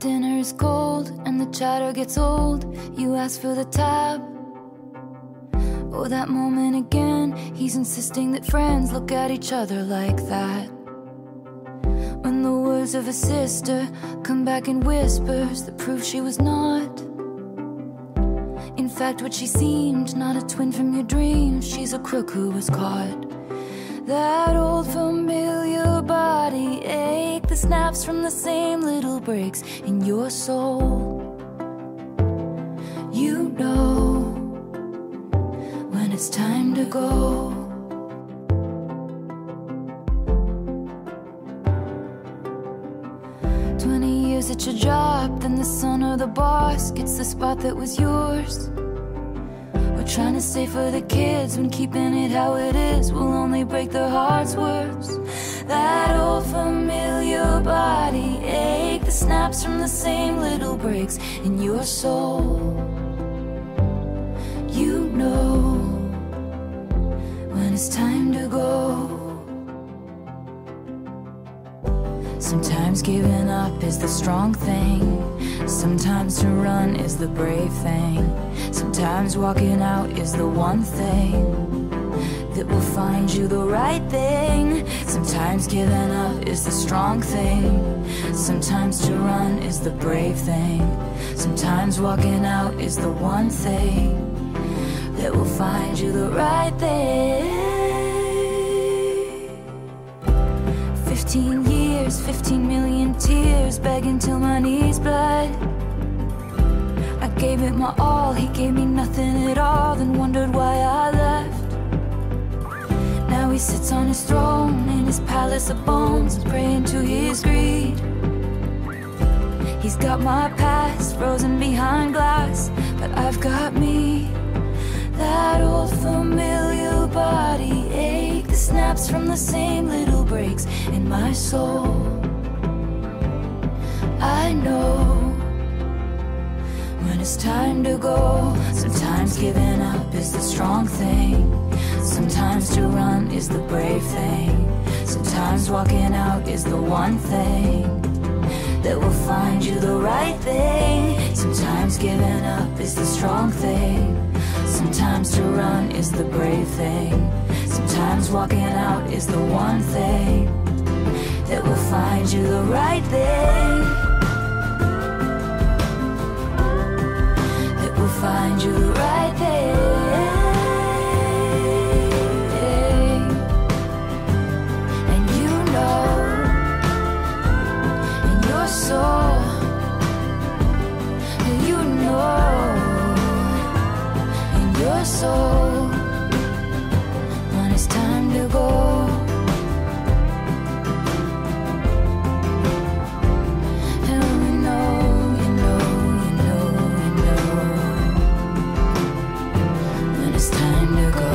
dinner is cold and the chatter gets old, you ask for the tab. Oh, that moment again, he's insisting that friends look at each other like that. When the words of a sister come back in whispers that prove she was not. In fact, what she seemed, not a twin from your dreams, she's a crook who was caught. That old familiar the snaps from the same little breaks in your soul. You know when it's time to go. Twenty years at your job, then the son or the boss gets the spot that was yours. We're trying to stay for the kids when keeping it how it is will only break their hearts worse. Snaps from the same little breaks in your soul. You know when it's time to go. Sometimes giving up is the strong thing. Sometimes to run is the brave thing. Sometimes walking out is the one thing that will find you the right thing. Sometimes giving up is the strong thing. Sometimes to run is the brave thing. Sometimes walking out is the one thing that will find you the right thing. 15 years, 15 million tears, begging till my knees bled. I gave it my all, he gave me nothing at all, then wondered why I left. Sits on his throne in his palace of bones, praying to his greed. He's got my past frozen behind glass, but I've got me. That old familiar body ache, the snaps from the same little breaks in my soul. I know when it's time to go. Sometimes giving up is the strong thing. Sometimes to run is the brave thing. Sometimes walking out is the one thing that will find you the right thing. Sometimes giving up is the strong thing. Sometimes to run is the brave thing. Sometimes walking out is the one thing that will find you the right thing. Soul, and you know in your soul when it's time to go. Time to go.